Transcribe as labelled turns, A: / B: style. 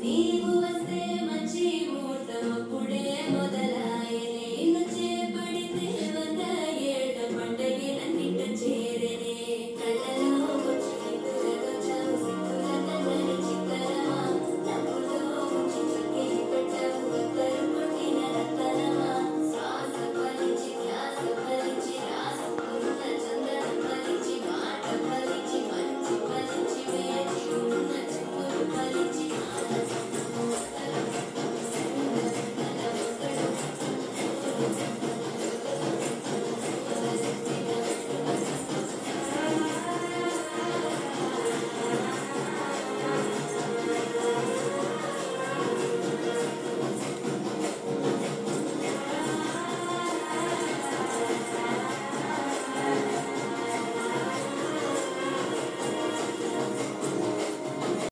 A: నీవు